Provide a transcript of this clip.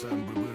сам бы был